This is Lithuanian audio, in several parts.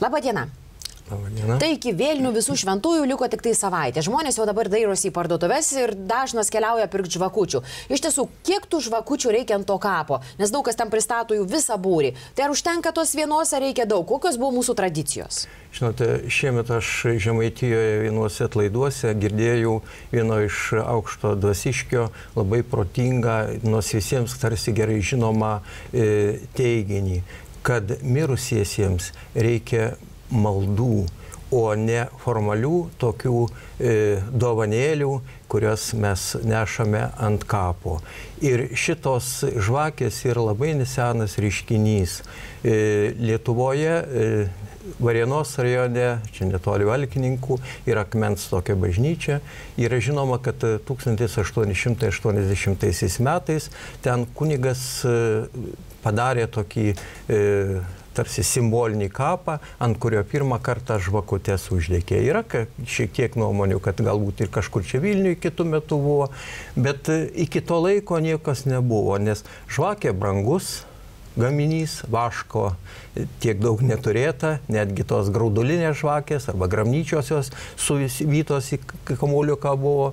Labadiena. Labadiena. Tai iki vėlinių visų šventųjų liko tik tai savaitė. Žmonės jau dabar dairosi į parduotuvės ir dažnas keliauja pirkti žvakučių. Iš tiesų, kiek tų žvakučių reikia ant to kapo? Nes daug kas tam pristato jų visą būrį. Tai ar užtenka tos vienos, ar reikia daug? Kokios buvo mūsų tradicijos? Žinote, šiemet aš Žemaitijoje vienuose atlaiduose girdėjau vieno iš aukšto dvasiškio labai protingą, nors visiems tarsi gerai žinomą e, teiginį, kad mirusiesiems reikia maldų, o ne formalių tokių e, dovanėlių, kurias mes nešame ant kapo. Ir šitos žvakės yra labai nesenas reiškinys. E, Lietuvoje e, Varienos rajone, čia netoli Valkininkų, yra akmens tokia bažnyčia. Yra žinoma, kad 1880 metais ten kunigas e, padarė tokį e, tarsi simbolinį kapą, ant kurio pirmą kartą žvakutės uždėkė. Yra šiek tiek nuomonių, kad galbūt ir kažkur čia Vilniuje kitų metų buvo, bet e, iki to laiko niekas nebuvo, nes žvakė brangus, gaminys, vaško tiek daug neturėta, netgi tos graudulinės žvakės arba gramnyčiosios suvytos į kamuoliuką buvo.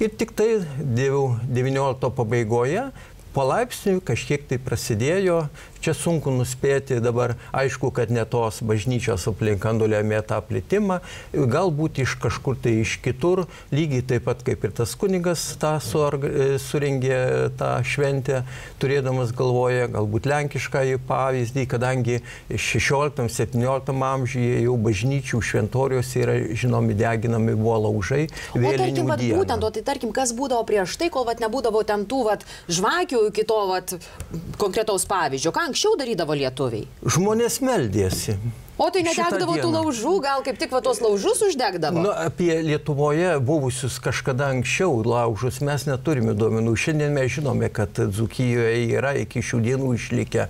Ir tik tai 19 pabaigoje palaipsniui kažkiek tai prasidėjo, čia sunku nuspėti dabar, aišku, kad ne tos bažnyčios aplink andulėmė tą plitimą, galbūt iš kažkur tai iš kitur, lygiai taip pat kaip ir tas kunigas tą suringė tą šventę, turėdamas galvoje galbūt lenkišką pavyzdį, kadangi 16-17 amžiuje jau bažnyčių šventoriuose yra žinomi deginami buvo laužai. O tarkim, vat, būtent, o tai tarkim, kas būdavo prieš tai, kol vat, nebūdavo ten tų vat, žvakių, perėjau iki to vat, konkretaus pavyzdžio. Ką anksčiau darydavo lietuviai? Žmonės meldėsi. O tai nedegdavo tų laužų, gal kaip tik va tos laužus uždegdavo? Nu, apie Lietuvoje buvusius kažkada anksčiau laužus mes neturime duomenų. Šiandien mes žinome, kad Dzukijoje yra iki šių dienų išlikę,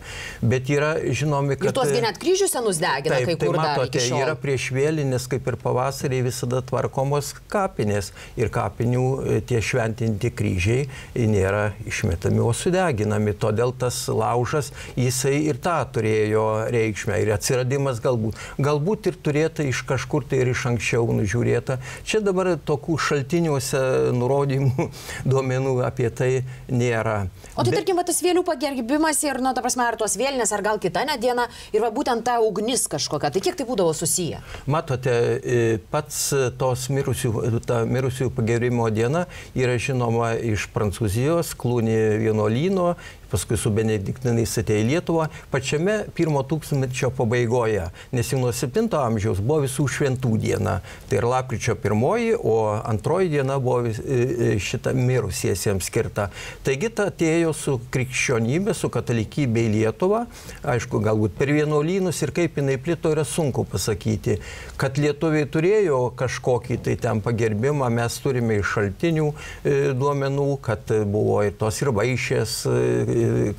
bet yra žinomi, kad... Ir tuos net kryžius senus degina, taip, kai tai kur matote, dar yra prieš vėlinės, kaip ir pavasarį visada tvarkomos kapinės ir kapinių e, tie šventinti kryžiai nėra išmetami, o sudeginami. Todėl tas laužas, jisai ir tą turėjo reikšmę ir atsiradimas galbūt galbūt. Galbūt ir turėta iš kažkur tai ir iš anksčiau nužiūrėta. Čia dabar tokių šaltiniuose nurodymų duomenų apie tai nėra. O tai Bet... tarkim, tas vėlių pagerbimas ir, nu, ta prasme, ar tos vėlinės, ar gal kita diena, ir va, būtent ta ugnis kažkokia. Tai kiek tai būdavo susiję? Matote, e, pats tos mirusių, ta mirusių pagerbimo diena yra žinoma iš Prancūzijos, Klūnį vienuolyno, paskui su benediktinais atėjo į Lietuvą, pačiame pirmo tūkstantmečio pabaigoje, nes jau nuo 7 amžiaus buvo visų šventų diena. Tai ir lapkričio pirmoji, o antroji diena buvo e, e, šita mirusiesiems skirta. Taigi ta atėjo su krikščionybė, su katalikybė į Lietuvą, aišku, galbūt per vienuolynus ir kaip jinai plito yra sunku pasakyti. Kad lietuviai turėjo kažkokį tai ten pagerbimą, mes turime iš šaltinių e, duomenų, kad buvo ir tos ir vaišės,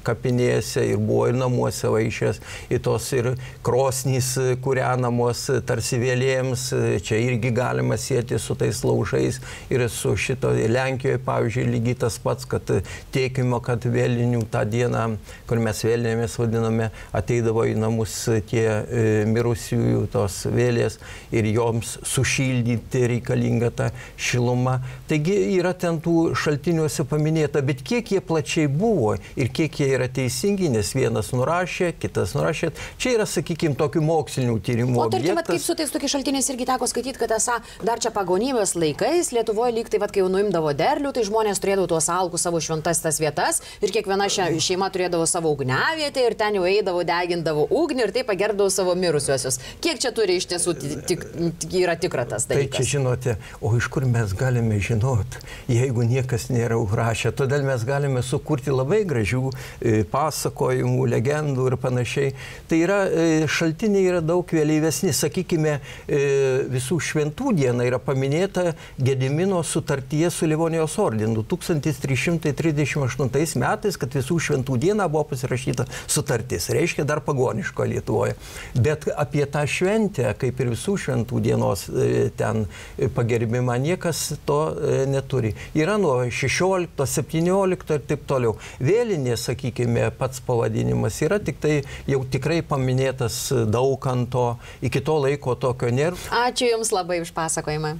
kapinėse ir buvo ir namuose vaišės, ir tos ir krosnys kūrenamos tarsi vėlėms, čia irgi galima sėti su tais laužais ir su šito Lenkijoje, pavyzdžiui, lygiai tas pats, kad tiekimo, kad vėlinių tą dieną, kur mes vėlinėmis vadiname, ateidavo į namus tie e, mirusiųjų tos vėlės ir joms sušildyti reikalinga ta šiluma. Taigi yra ten tų šaltiniuose paminėta, bet kiek jie plačiai buvo ir kiek jie yra teisingi, nes vienas nurašė, kitas nurašė. Čia yra, sakykime, tokių mokslinių tyrimų. O tarkim, kaip su tais tokiais šaltiniais irgi teko skaityti, kad esą dar čia pagonybės laikais Lietuvoje lyg tai, vat, kai jau nuimdavo derlių, tai žmonės turėdavo tuos alkus savo šventas tas vietas ir kiekviena šeima turėdavo savo ugnevietę ir ten jau eidavo, degindavo ugnį ir taip pagerbdavo savo mirusiuosius. Kiek čia turi iš tiesų tik, yra tikra tas dalykas? Tai čia žinote, o iš kur mes galime žinoti, jeigu niekas nėra užrašę. Todėl mes galime sukurti labai gražių įvairių e, pasakojimų, legendų ir panašiai. Tai yra, e, šaltiniai yra daug vėlyvesni. Sakykime, e, visų šventų diena yra paminėta Gedimino sutartyje su Livonijos ordinu 1338 metais, kad visų šventų diena buvo pasirašyta sutartis. Reiškia dar pagoniško Lietuvoje. Bet apie tą šventę, kaip ir visų šventų dienos ten pagerbimą, niekas to neturi. Yra nuo 16, 17 ir taip toliau. Vėlinė svetainė, sakykime, pats pavadinimas yra, tik tai jau tikrai paminėtas dauganto, iki to laiko tokio nėra. Ačiū Jums labai už pasakojimą.